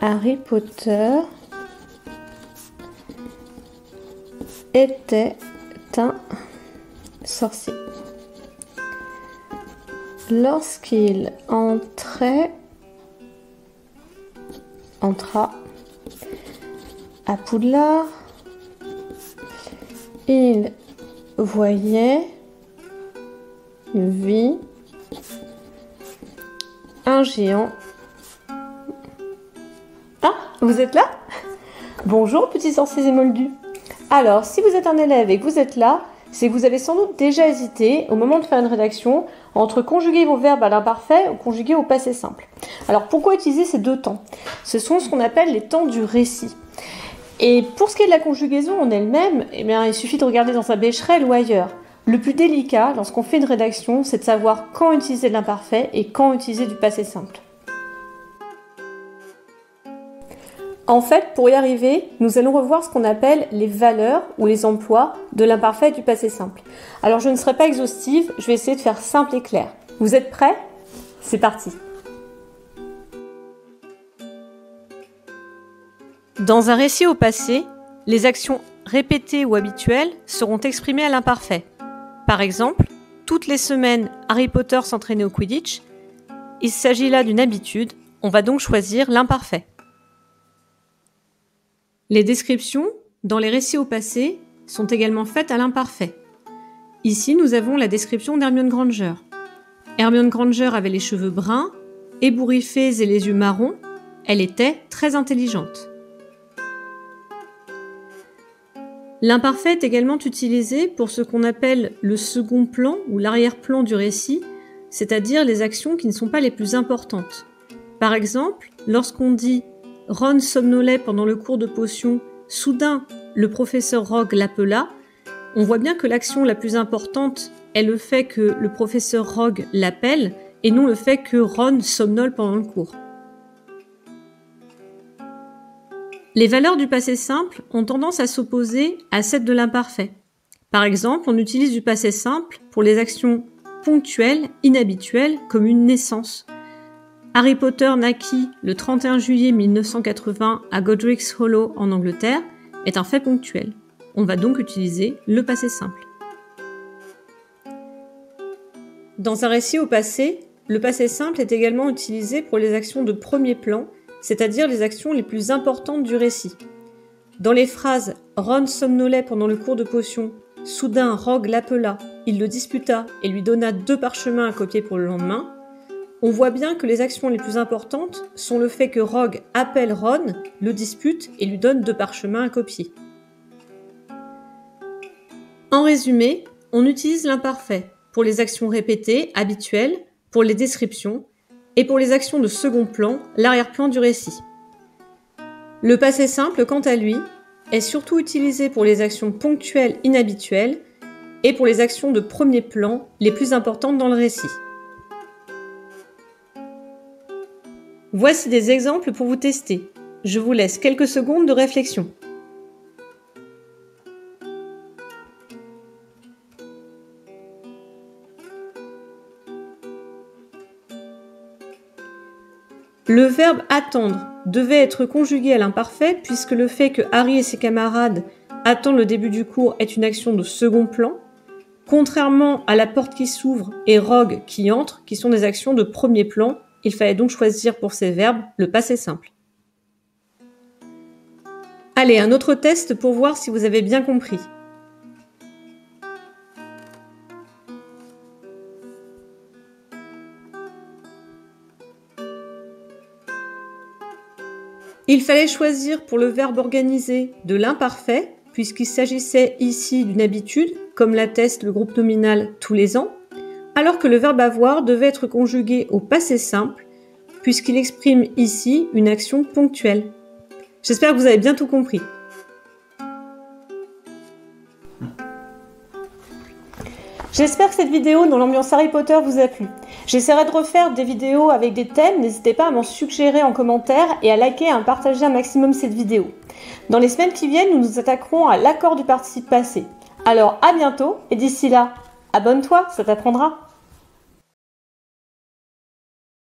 Harry Potter était un sorcier. Lorsqu'il entrait, entra à Poudlard, il voyait, vit un géant. Vous êtes là? Bonjour petits sorciers émoldus. Alors, si vous êtes un élève et que vous êtes là, c'est que vous avez sans doute déjà hésité au moment de faire une rédaction entre conjuguer vos verbes à l'imparfait ou conjuguer au passé simple. Alors pourquoi utiliser ces deux temps? Ce sont ce qu'on appelle les temps du récit. Et pour ce qui est de la conjugaison en elle-même, eh il suffit de regarder dans sa bécherelle ou ailleurs. Le plus délicat lorsqu'on fait une rédaction, c'est de savoir quand utiliser l'imparfait et quand utiliser du passé simple. En fait, pour y arriver, nous allons revoir ce qu'on appelle les valeurs ou les emplois de l'imparfait et du passé simple. Alors je ne serai pas exhaustive, je vais essayer de faire simple et clair. Vous êtes prêts? C'est parti Dans un récit au passé, les actions répétées ou habituelles seront exprimées à l'imparfait. Par exemple, toutes les semaines, Harry Potter s'entraînait au Quidditch. Il s'agit là d'une habitude, on va donc choisir l'imparfait. Les descriptions, dans les récits au passé, sont également faites à l'imparfait. Ici, nous avons la description d'Hermione Granger. Hermione Granger avait les cheveux bruns, ébouriffés et les yeux marrons. Elle était très intelligente. L'imparfait est également utilisé pour ce qu'on appelle le second plan ou l'arrière-plan du récit, c'est-à-dire les actions qui ne sont pas les plus importantes. Par exemple, lorsqu'on dit Ron somnolait pendant le cours de potion. Soudain, le professeur Rogue l'appela. On voit bien que l'action la plus importante est le fait que le professeur Rogue l'appelle et non le fait que Ron somnole pendant le cours. Les valeurs du passé simple ont tendance à s'opposer à celles de l'imparfait. Par exemple, on utilise du passé simple pour les actions ponctuelles, inhabituelles, comme une naissance, Harry Potter naquit le 31 juillet 1980 à Godric's Hollow en Angleterre est un fait ponctuel. On va donc utiliser le passé simple. Dans un récit au passé, le passé simple est également utilisé pour les actions de premier plan, c'est-à-dire les actions les plus importantes du récit. Dans les phrases Ron somnolait pendant le cours de potion, soudain Rogue l'appela, il le disputa et lui donna deux parchemins à copier pour le lendemain, on voit bien que les actions les plus importantes sont le fait que Rogue appelle Ron, le dispute et lui donne deux parchemins à copier. En résumé, on utilise l'imparfait pour les actions répétées, habituelles, pour les descriptions, et pour les actions de second plan, l'arrière-plan du récit. Le passé simple, quant à lui, est surtout utilisé pour les actions ponctuelles inhabituelles et pour les actions de premier plan les plus importantes dans le récit. Voici des exemples pour vous tester. Je vous laisse quelques secondes de réflexion. Le verbe attendre devait être conjugué à l'imparfait puisque le fait que Harry et ses camarades attendent le début du cours est une action de second plan, contrairement à la porte qui s'ouvre et Rogue qui entre qui sont des actions de premier plan il fallait donc choisir pour ces verbes le passé simple. Allez, un autre test pour voir si vous avez bien compris. Il fallait choisir pour le verbe organisé de l'imparfait, puisqu'il s'agissait ici d'une habitude, comme l'atteste le groupe nominal tous les ans, alors que le verbe avoir devait être conjugué au passé simple, puisqu'il exprime ici une action ponctuelle. J'espère que vous avez bien tout compris. J'espère que cette vidéo dans l'ambiance Harry Potter vous a plu. J'essaierai de refaire des vidéos avec des thèmes, n'hésitez pas à m'en suggérer en commentaire et à liker et à partager un maximum cette vidéo. Dans les semaines qui viennent, nous nous attaquerons à l'accord du participe passé. Alors à bientôt et d'ici là, abonne-toi, ça t'apprendra.